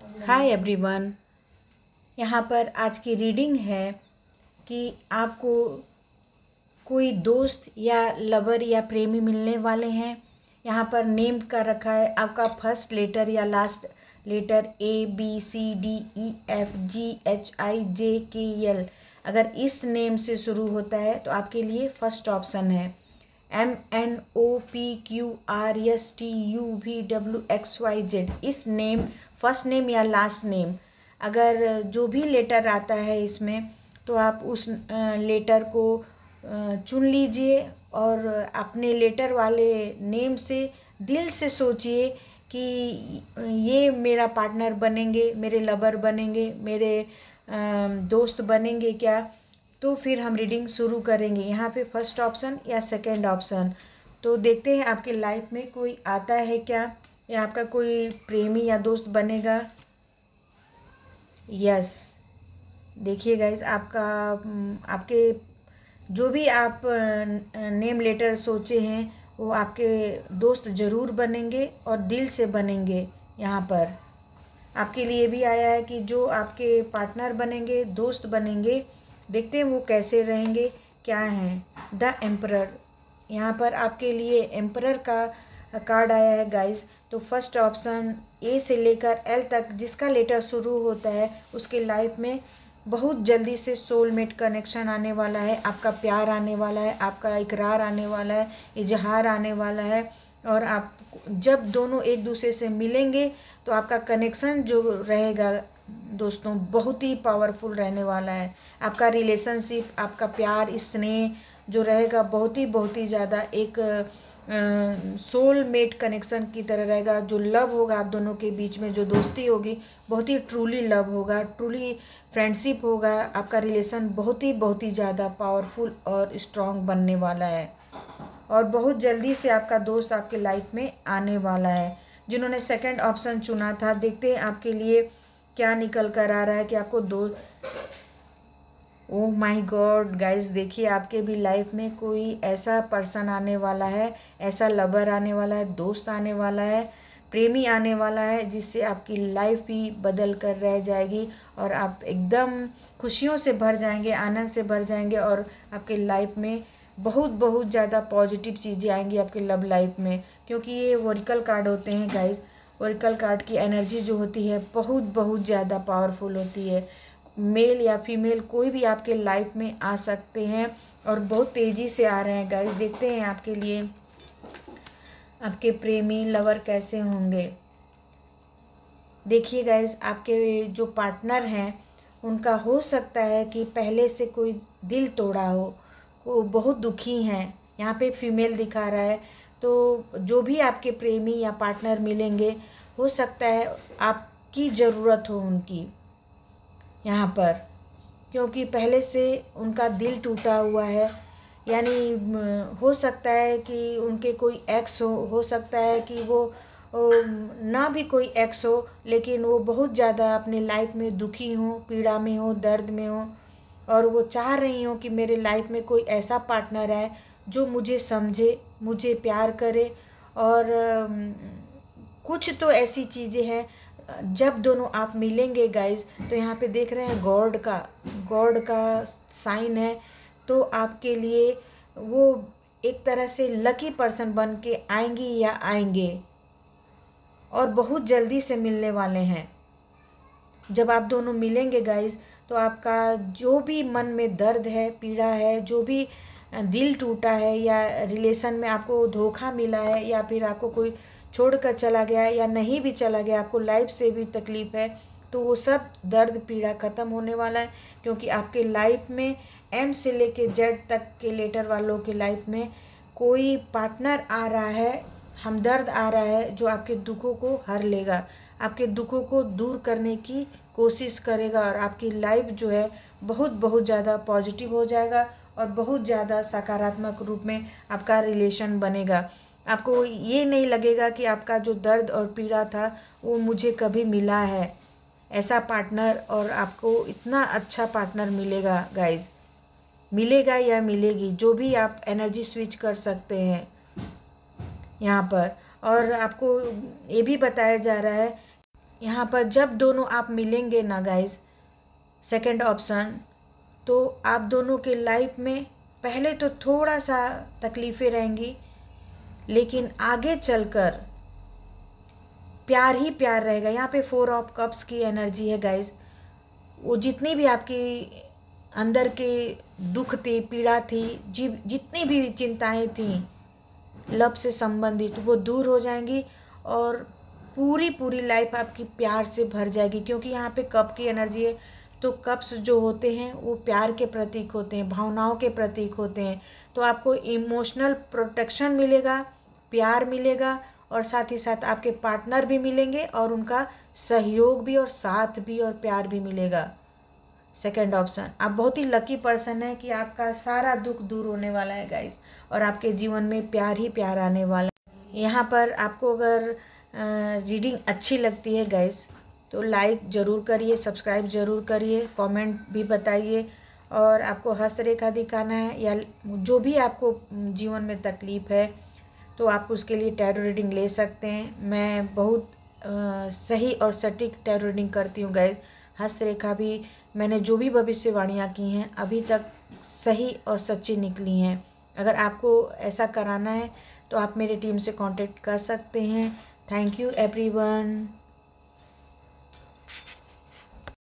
Hi everyone यहाँ पर आज की रीडिंग है कि आपको कोई दोस्त या लवर या प्रेमी मिलने वाले हैं। यहाँ पर नेम का रखा है। आपका फ़र्स्ट लेटर या last letter A B C D E F G H I J K L अगर इस नेम से शुरू होता है तो आपके लिए फ़र्स्ट ऑप्शन है। M N O P Q R S T U V W X Y Z इस नेम फ़र्स्ट नेम या लास्ट नेम, अगर जो भी लेटर आता है इसमें तो आप उस लेटर को चुन लीजिए और अपने लेटर वाले नेम से दिल से सोचिए कि ये मेरा पार्टनर बनेंगे, मेरे लवर बनेंगे, मेरे दोस्त बनेंगे क्या? तो फिर हम रीडिंग शुरू करेंगे। यहाँ पे फ़र्स्ट ऑप्शन या सेकंड ऑप्शन। तो देखते हैं आपके लाइफ में कोई आता है क्या? या आपका कोई प्रेमी या दोस्त बनेगा? यस देखिए गाइज़ आपका आपके जो भी आप नेम लेटर सोचे हैं, वो आपके दोस्त ज़रूर बनेंगे और दिल से बनेंगे यहाँ पर। आपके लिए भी आया है कि जो आपके पार्टनर बनेंगे, दोस्त बनेंगे, देखते हैं वो कैसे रहेंगे, क्या हैं? द एम्प्रर यहाँ पर आपके लिए एम्प्रर का कार्ड आया है गाइस तो फ़र्स्ट ऑप्शन ए से लेकर एल तक जिसका लेटर शुरू होता है, उसके लाइफ में बहुत जल्दी से सोलमेट कनेक्शन आने वाला है, आपका प्यार आने वाला है, आपका इकरार आने वाला है, इजहार आने वाला है और आप जब दोनों एक दूसरे से मिलेंगे तो आपका कनेक्शन जो रहेगा, दोस्तों, बहुत ही पावरफुल रहने वाला है। आपका रिलेशनशिप आपका प्यार, स्नेह जो रहेगा, बहुत ही बहुत ही ज़्यादा एक सोल मेट कनेक्शन की तरह रहेगा। जो लव होगा, आप दोनों के बीच में जो दोस्ती होगी, बहुत ही ट्रूली लव होगा ट्रूली फ्रेंडशिप होगा। आपका रिलेशन बहुत ही बहुत ही ज़्यादा पावरफुल और स्ट्रॉन्ग बनने वाला है। और बहुत जल्दी से आपका दोस्त आपके लाइफ में आने वाला है। जिन्होंने सेकंड ऑप्शन चुना था, देखते हैं आपके लिए क्या निकल कर आ रहा है कि आपको दो ओह माय गॉड गाइस देखिए, आपके भी लाइफ में कोई ऐसा पर्सन आने वाला है, ऐसा लवर आने वाला है, दोस्त आने वाला है, प्रेमी आने वाला है, जिससे आपकी लाइफ भी बदल कर रह जाएगी और आप एकदम खुशियों से भर जाएँगे, आनंद से भर जाएँगे और आपके लाइफ में बहुत बहुत ज़्यादा पॉजिटिव चीज़ें आएँगी आपके लव लाइफ में। क्योंकि ये वोरिकल कार्ड होते हैं गाइस ओरिकल कार्ड की एनर्जी जो होती है, बहुत बहुत ज़्यादा पावरफुल होती है। मेल या फीमेल कोई भी आपके लाइफ में आ सकते हैं और बहुत तेज़ी से आ रहे हैं गाइस देखते हैं आपके लिए आपके प्रेमी लवर कैसे होंगे। देखिए गाइज़ आपके जो पार्टनर हैं, उनका हो सकता है कि पहले से कोई दिल तोड़ा हो को बहुत दुखी हैं। यहाँ पे फीमेल दिखा रहा है तो जो भी आपके प्रेमी या पार्टनर मिलेंगे, हो सकता है आपकी ज़रूरत हो उनकी। यहाँ पर, क्योंकि पहले से उनका दिल टूटा हुआ है। यानी हो सकता है कि उनके कोई एक्स हो हो सकता है कि वो ना भी कोई एक्स हो, लेकिन वो बहुत ज़्यादा अपने लाइफ में दुखी हो, पीड़ा में हो, दर्द में हो, और वो चाह रही हो कि मेरे लाइफ में कोई ऐसा पार्टनर आए जो मुझे समझे, मुझे प्यार करे। और कुछ तो ऐसी चीज़ें हैं जब दोनों आप मिलेंगे गाइज़ तो यहाँ पे देख रहे हैं गॉड का गॉड का साइन है। तो आपके लिए वो एक तरह से लकी पर्सन बन के आएँगी या आएँगे और बहुत जल्दी से मिलने वाले हैं। जब आप दोनों मिलेंगे गाइज़ तो आपका जो भी मन में दर्द है, पीड़ा है, जो भी दिल टूटा है या रिलेशन में आपको धोखा मिला है या फिर आपको कोई छोड़कर चला गया या नहीं भी चला गया, आपको लाइफ से भी तकलीफ़ है तो वो सब दर्द पीड़ा ख़त्म होने वाला है, क्योंकि आपके लाइफ में एम से लेके जेड तक के लेटर वालों के लाइफ में कोई पार्टनर आ रहा है, हमदर्द आ रहा है, जो आपके दुखों को हर लेगा, आपके दुखों को दूर करने की कोशिश करेगा और आपकी लाइफ जो है, बहुत बहुत ज़्यादा पॉजिटिव हो जाएगा और बहुत ज़्यादा सकारात्मक रूप में आपका रिलेशन बनेगा। आपको ये नहीं लगेगा कि आपका जो दर्द और पीड़ा था, वो मुझे कभी मिला है। ऐसा पार्टनर और आपको इतना अच्छा पार्टनर मिलेगा गाइज़ मिलेगा या मिलेगी, जो भी आप एनर्जी स्विच कर सकते हैं यहाँ पर। और आपको ये भी बताया जा रहा है, यहाँ पर जब दोनों आप मिलेंगे ना गाइज़ सेकंड ऑप्शन तो आप दोनों के लाइफ में पहले तो थोड़ा सा तकलीफ़ें रहेंगी लेकिन आगे चलकर प्यार ही प्यार रहेगा। यहाँ पे फोर ऑफ़ कप्स की एनर्जी है गाइज़ वो जितनी भी आपकी अंदर के दुख थे, पीड़ा थी जी जितनी भी चिंताएँ थी, लव से संबंधित, वो दूर हो जाएँगी और पूरी पूरी लाइफ आपकी प्यार से भर जाएगी। क्योंकि यहाँ पे कप की एनर्जी है तो कप्स जो होते हैं, वो प्यार के प्रतीक होते हैं, भावनाओं के प्रतीक होते हैं। तो आपको इमोशनल प्रोटेक्शन मिलेगा प्यार मिलेगा और साथ ही साथ आपके पार्टनर भी मिलेंगे और उनका सहयोग भी और साथ भी और प्यार भी मिलेगा। सेकेंड ऑप्शन आप बहुत ही लकी पर्सन है कि आपका सारा दुख दूर होने वाला है गाइस और आपके जीवन में प्यार ही प्यार आने वाला है। यहाँ पर आपको अगर रीडिंग अच्छी लगती है गाइस तो लाइक ज़रूर करिए सब्सक्राइब ज़रूर करिए कमेंट भी बताइए, और आपको हस्तरेखा दिखाना है या जो भी आपको जीवन में तकलीफ़ है तो आप उसके लिए टैरो रीडिंग ले सकते हैं। मैं बहुत आ, सही और सटीक टैरो रीडिंग करती हूँ गैस हस्तरेखा भी मैंने जो भी भविष्यवाणियाँ की हैं अभी तक सही और सच्ची निकली हैं। अगर आपको ऐसा कराना है तो आप मेरी टीम से कांटेक्ट कर सकते हैं। Thank you everyone